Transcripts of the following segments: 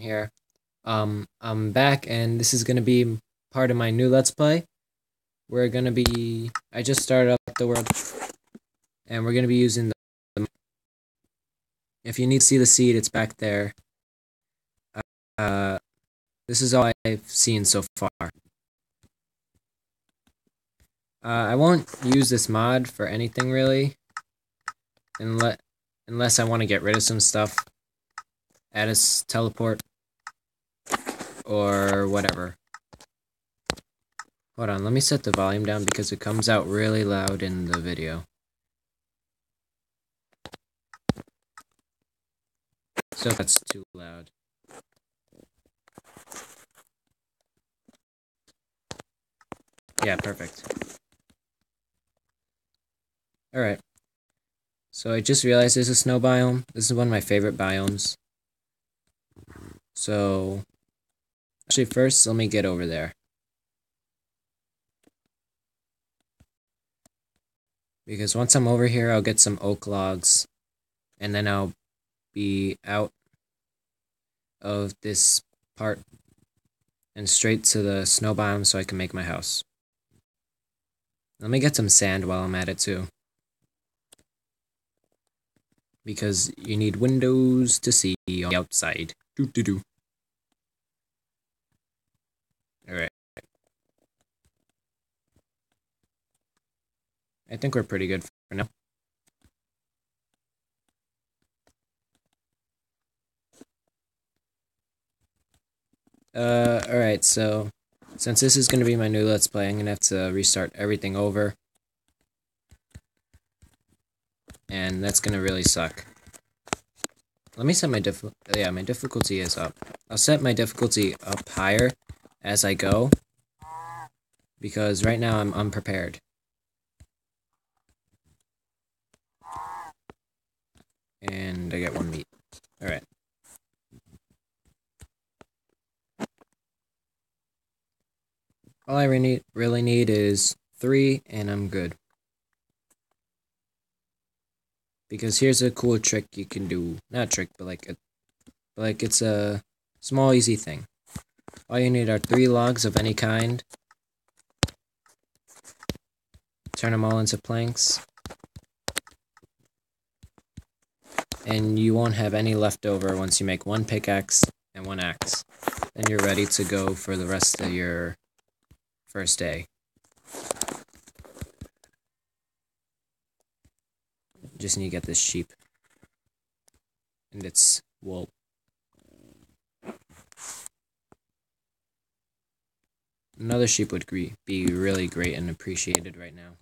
here. Um, I'm back, and this is gonna be part of my new Let's Play. We're gonna be. I just started up the world, and we're gonna be using the. If you need to see the seed, it's back there. Uh, this is all I've seen so far. Uh, I won't use this mod for anything really, unless unless I want to get rid of some stuff. Add a teleport or whatever. Hold on, let me set the volume down because it comes out really loud in the video. So that's too loud. Yeah, perfect. Alright. So I just realized there's a snow biome. This is one of my favorite biomes. So, actually first, let me get over there. Because once I'm over here, I'll get some oak logs. And then I'll be out of this part and straight to the snow biome so I can make my house. Let me get some sand while I'm at it too. Because you need windows to see on the outside. Doo doo doo. Alright. I think we're pretty good for now. Uh, alright, so since this is going to be my new Let's Play, I'm going to have to restart everything over. And that's going to really suck. Let me set my diff- yeah, my difficulty is up. I'll set my difficulty up higher as I go. Because right now I'm unprepared. And I get one meat. Alright. All I really really need is three, and I'm good. Because here's a cool trick you can do. Not a trick, but like a, but like it's a small, easy thing. All you need are three logs of any kind. Turn them all into planks. And you won't have any left over once you make one pickaxe and one axe. Then you're ready to go for the rest of your first day. Just need to get this sheep. And its wool. Another sheep would be really great and appreciated right now.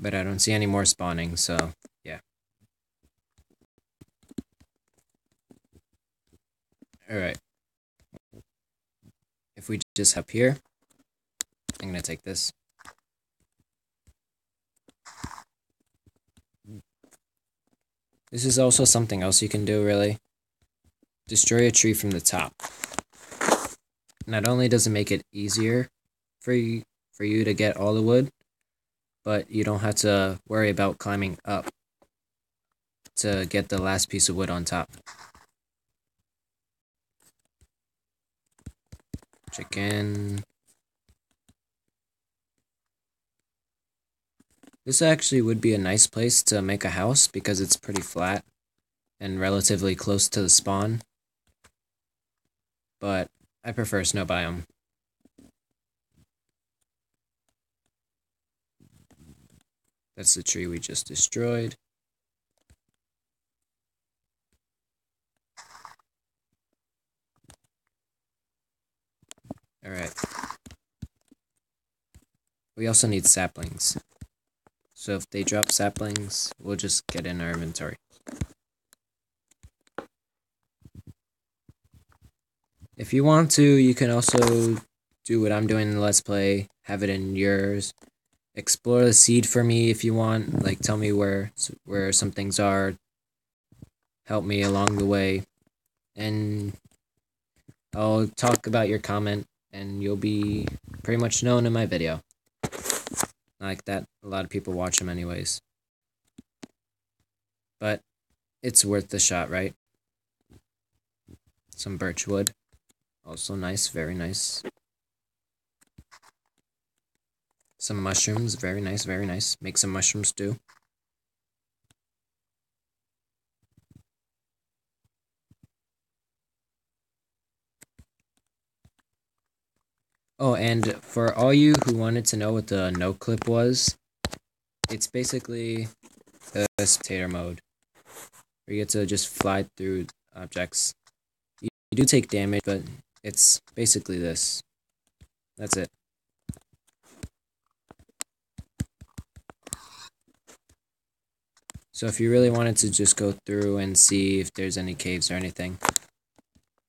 But I don't see any more spawning, so yeah. Alright if we just up here, I'm to take this. This is also something else you can do, really. Destroy a tree from the top. Not only does it make it easier for you, for you to get all the wood, but you don't have to worry about climbing up to get the last piece of wood on top. Chicken. This actually would be a nice place to make a house because it's pretty flat and relatively close to the spawn. But I prefer snow biome. That's the tree we just destroyed. Alright. We also need saplings. So if they drop saplings, we'll just get in our inventory. If you want to, you can also do what I'm doing in Let's Play, have it in yours. Explore the seed for me if you want, like tell me where where some things are. Help me along the way. And I'll talk about your comment and you'll be pretty much known in my video. Like that, a lot of people watch them anyways. But it's worth the shot, right? Some birch wood. Also nice, very nice. Some mushrooms, very nice, very nice. Make some mushroom stew. Oh, and for all you who wanted to know what the no clip was, it's basically a spectator mode. Where you get to just fly through objects. You, you do take damage, but it's basically this. That's it. So if you really wanted to just go through and see if there's any caves or anything,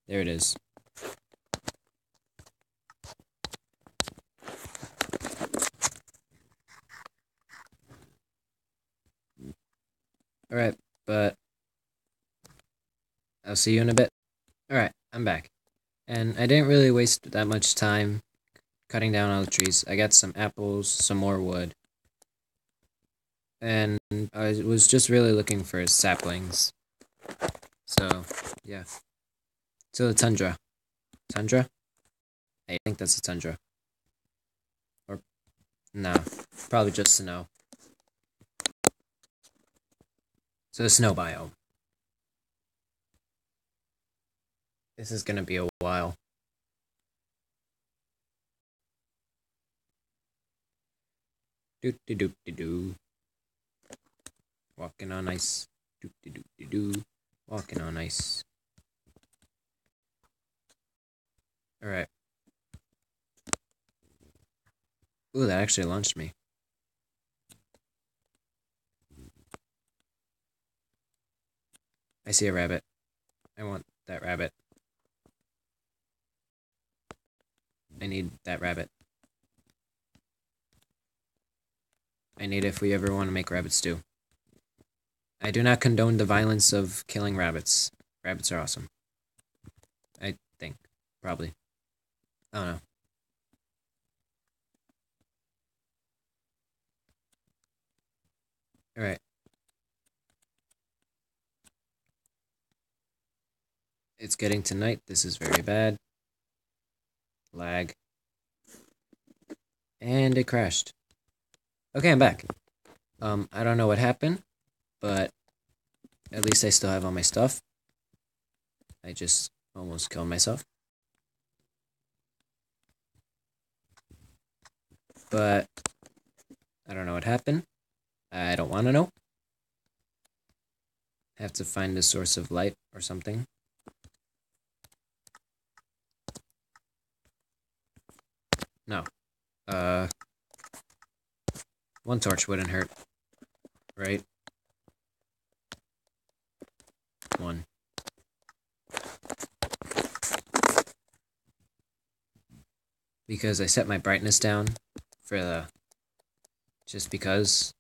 there it is. Alright, but I'll see you in a bit. Alright, I'm back. And I didn't really waste that much time cutting down all the trees. I got some apples, some more wood. And I was just really looking for saplings. So, yeah. So the tundra. Tundra? I think that's a tundra. Or, no, probably just snow. So the snow biome. This is gonna be a while. Do do do do do. Walking on ice. Do do do do do. Walking on ice. Alright. Ooh, that actually launched me. I see a rabbit. I want that rabbit. I need that rabbit. I need if we ever want to make rabbit stew. I do not condone the violence of killing rabbits. Rabbits are awesome. I think. Probably. I don't know. Alright. It's getting to night. This is very bad. Lag. And it crashed. Okay, I'm back. Um, I don't know what happened, but at least I still have all my stuff. I just almost killed myself. But I don't know what happened. I don't want to know. I have to find a source of light or something. No. Uh, one torch wouldn't hurt, right? One. Because I set my brightness down for the... Just because.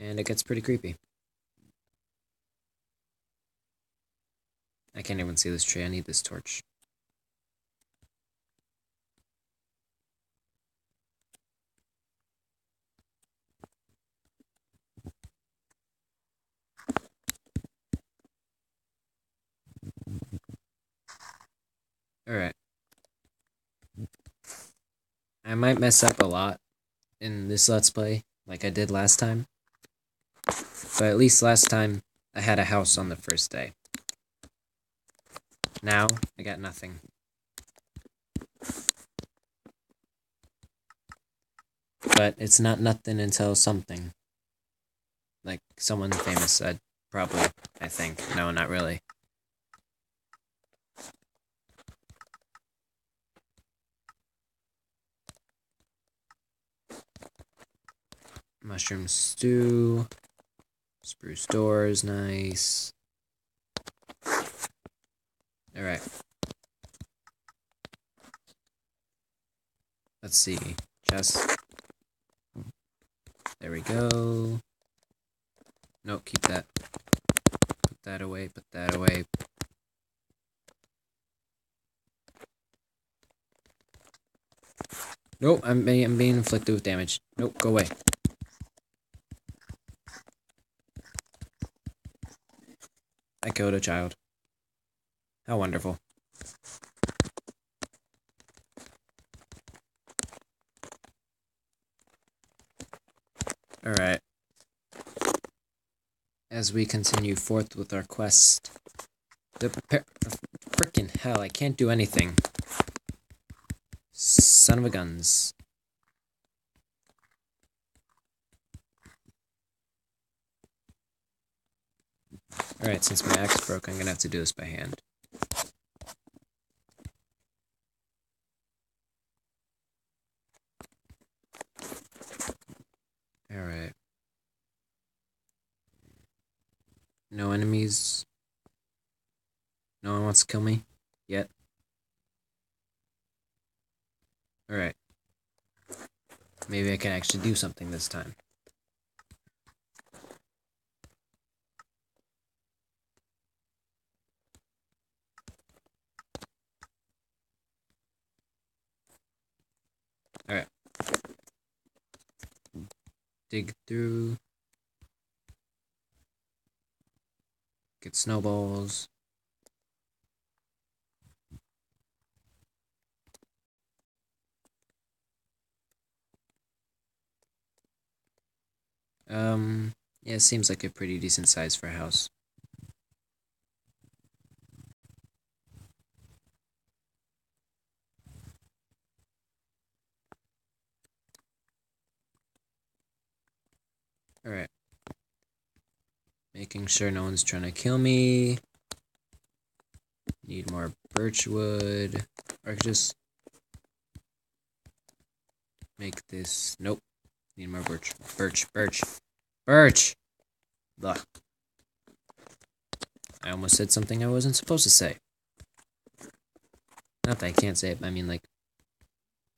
And it gets pretty creepy. I can't even see this tree. I need this torch. Alright. I might mess up a lot in this Let's Play, like I did last time. But at least last time, I had a house on the first day. Now, I got nothing. But it's not nothing until something. Like someone famous said. Probably, I think. No, not really. Mushroom stew. Spruce doors, nice. Alright. Let's see. Chest. There we go. No, keep that. Put that away, put that away. Nope, I'm being, I'm being inflicted with damage. Nope, go away. Killed a child. How wonderful. Alright. As we continue forth with our quest. The frickin' hell, I can't do anything. Son of a guns. Alright, since my axe broke, I'm gonna have to do this by hand. Alright. No enemies. No one wants to kill me yet. Alright. Maybe I can actually do something this time. Alright. Dig through. Get snowballs. Um, yeah, it seems like a pretty decent size for a house. Alright. Making sure no one's trying to kill me. Need more birch wood. Or I could just make this. Nope. Need more birch. Birch. Birch. Birch! Ugh. I almost said something I wasn't supposed to say. Not that I can't say it, I mean, like,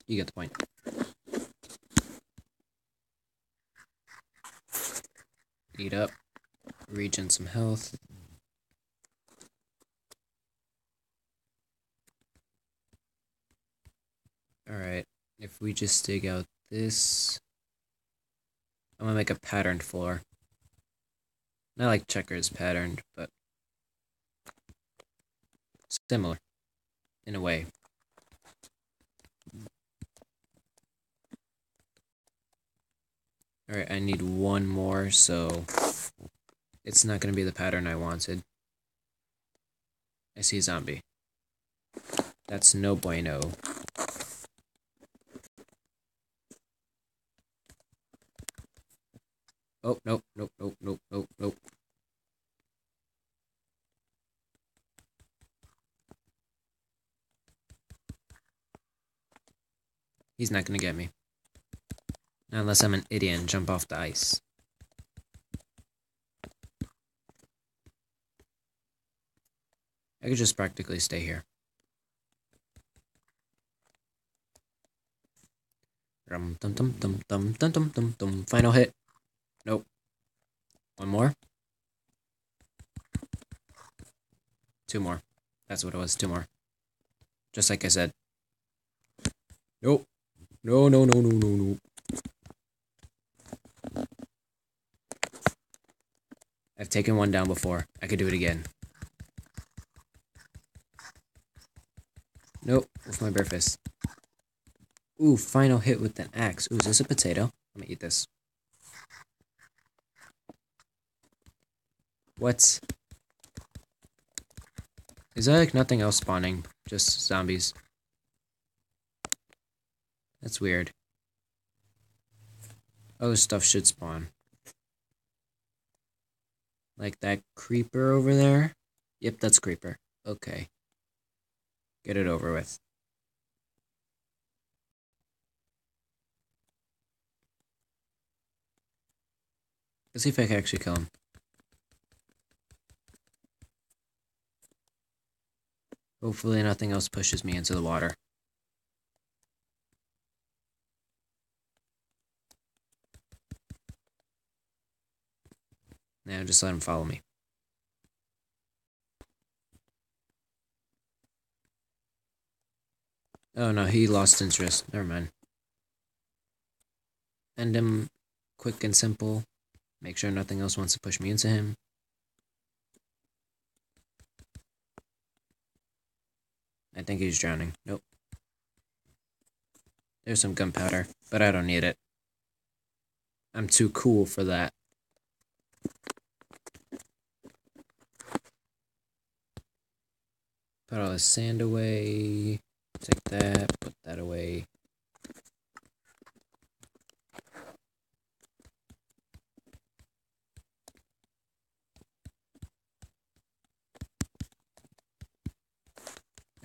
you get the point. Eat up. Regen some health. Alright, if we just dig out this... I'm gonna make a patterned floor. Not like checkers patterned, but similar in a way. Alright, I need one more, so it's not going to be the pattern I wanted. I see a zombie. That's no bueno. Oh, nope, nope, nope, nope, nope, nope. He's not gonna get me. Unless I'm an idiot and jump off the ice. I could just practically stay here. Dum dum dum dum dum dum dum dum dum. Final hit. Nope. One more. Two more. That's what it was. Two more. Just like I said. Nope. No, no, no, no, no, no. I've taken one down before. I could do it again. Nope, with my bare fist. Ooh, final hit with an axe. Ooh, is this a potato? Let me eat this. What? Is there like nothing else spawning? Just zombies. That's weird. Other stuff should spawn. Like that creeper over there? Yep, that's creeper. Okay. Get it over with. Let's see if I can actually kill him. Hopefully nothing else pushes me into the water. Now just let him follow me. Oh no, he lost interest. Never mind. End him quick and simple. Make sure nothing else wants to push me into him. I think he's drowning. Nope. There's some gunpowder, but I don't need it. I'm too cool for that. Put all the sand away. Take that, put that away.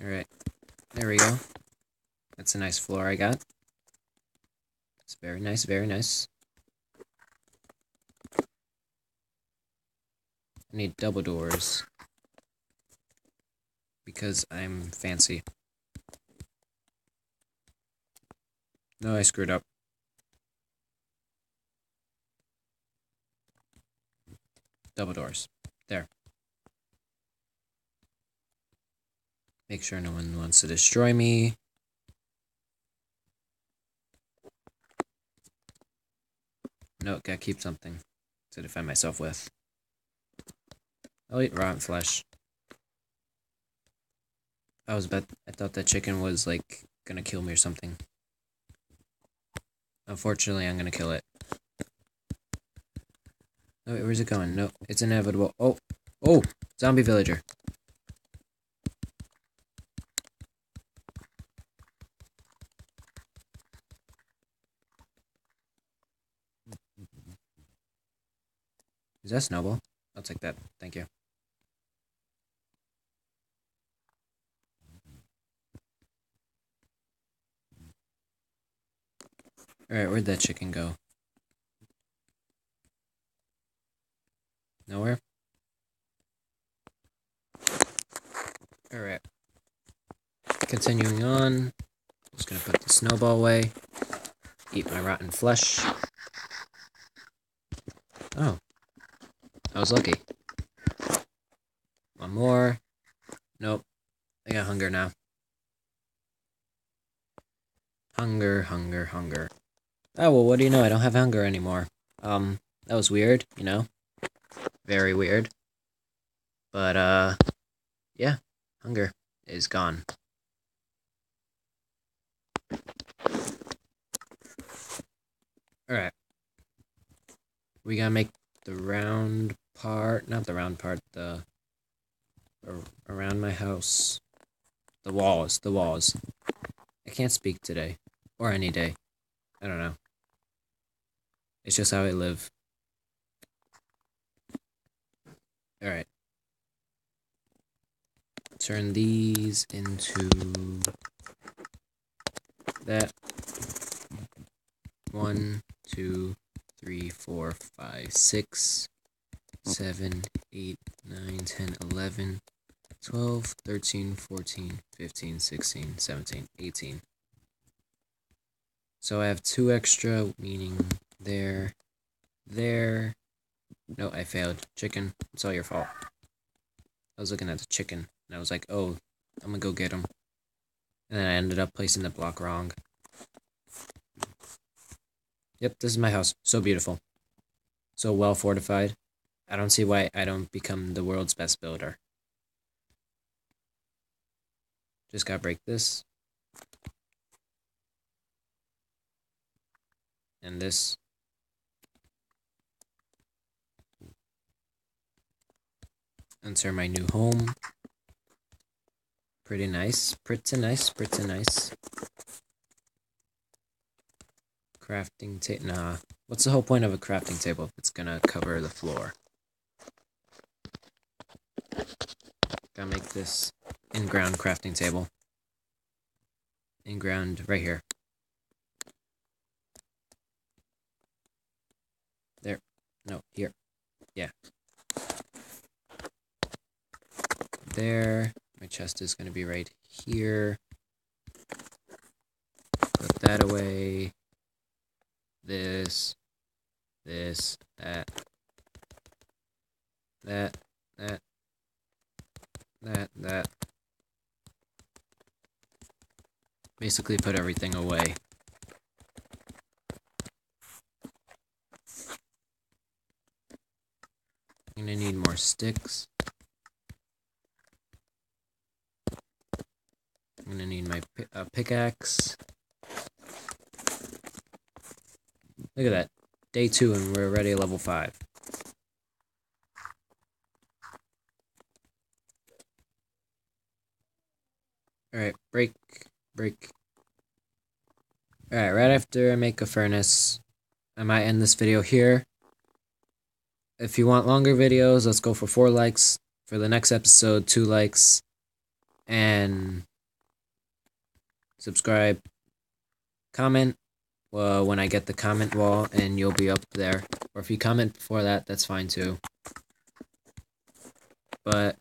Alright, there we go. That's a nice floor I got. It's very nice, very nice. I need double doors. Because I'm fancy. No, I screwed up. Double doors. There. Make sure no one wants to destroy me. No, gotta keep something to defend myself with. Oh, I'll eat rotten flesh. I was about I thought that chicken was like gonna kill me or something. Unfortunately, I'm gonna kill it. Oh, wait, where's it going? No, it's inevitable. Oh, oh, zombie villager. Is that snowball? I'll take that. Thank you. Alright, where'd that chicken go? Nowhere? Alright. Continuing on. Just gonna put the snowball away. Eat my rotten flesh. Oh. I was lucky. One more. Nope. I got hunger now. Hunger, hunger, hunger. Oh, well, what do you know? I don't have hunger anymore. Um, that was weird, you know? Very weird. But, uh, yeah, hunger is gone. Alright. We gotta make the round part, not the round part, the around my house. The walls, the walls. I can't speak today or any day. I don't know. It's just how I live. Alright. Turn these into that. One, two, three, four, five, six, seven, eight, nine, ten, eleven, twelve, thirteen, fourteen, fifteen, sixteen, seventeen, eighteen. So I have two extra, meaning there, there. No, I failed. Chicken, it's all your fault. I was looking at the chicken, and I was like, oh, I'm gonna go get him. And then I ended up placing the block wrong. Yep, this is my house. So beautiful. So well fortified. I don't see why I don't become the world's best builder. Just gotta break this. And this. Enter my new home. Pretty nice, pretty nice, pretty nice. Crafting table. Nah. What's the whole point of a crafting table if it's gonna cover the floor? Gotta make this in-ground crafting table. In-ground right here. There. No, here. Yeah. There. My chest is gonna be right here. Put that away this, this, that, that, that, that, that. Basically put everything away. I'm gonna need more sticks. Need my uh, pickaxe. Look at that. Day two and we're already level five. Alright, break, break. Alright, right after I make a furnace, I might end this video here. If you want longer videos, let's go for 4 likes. For the next episode, 2 likes. And subscribe. Comment uh, when I get the comment wall, and you'll be up there. Or if you comment before that, that's fine too. But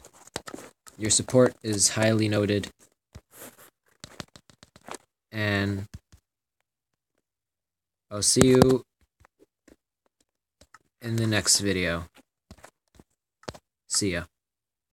your support is highly noted and I'll see you in the next video. See ya.